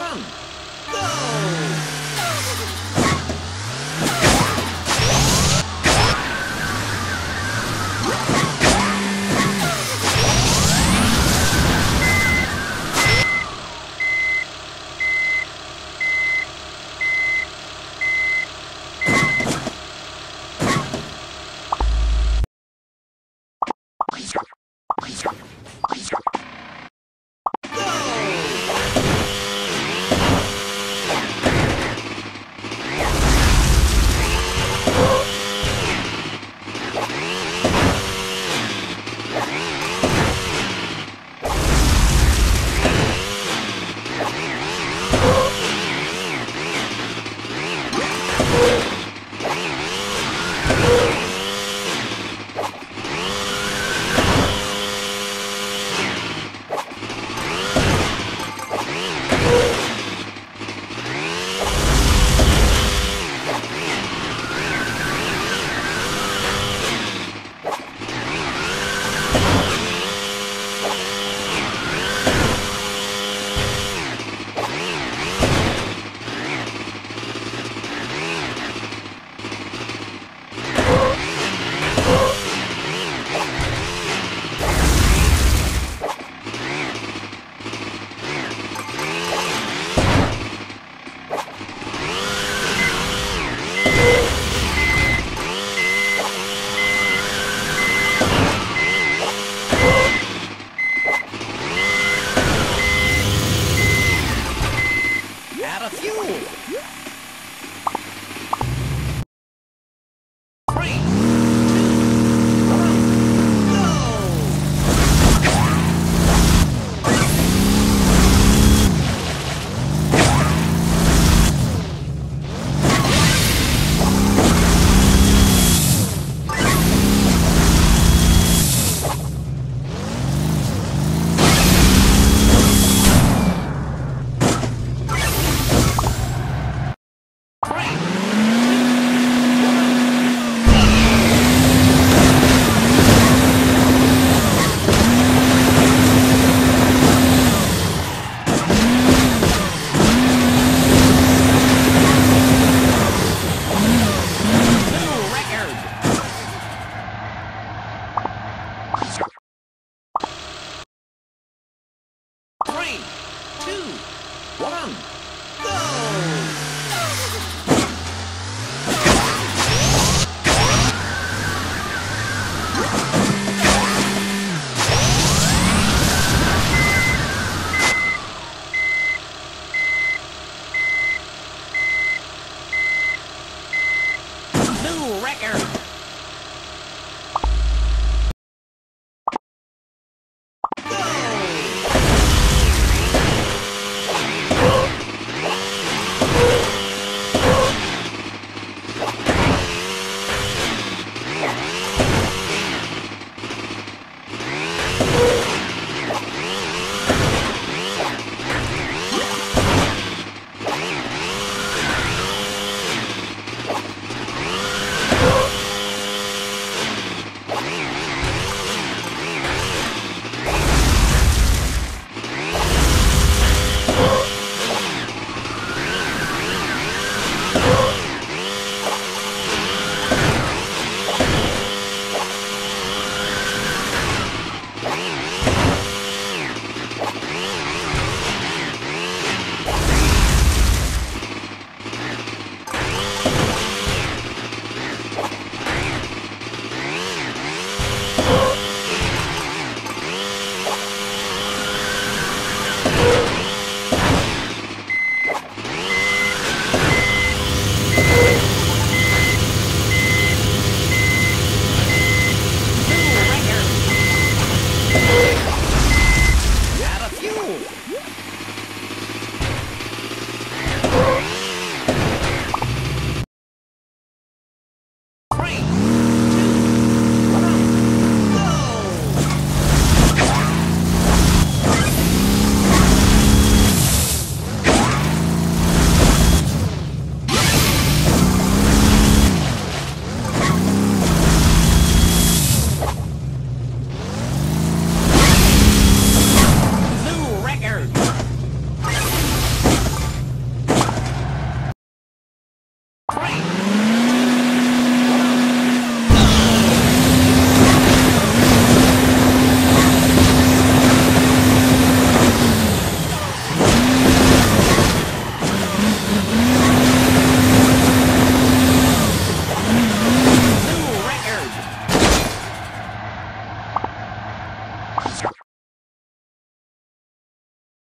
one, you! One, go! Record!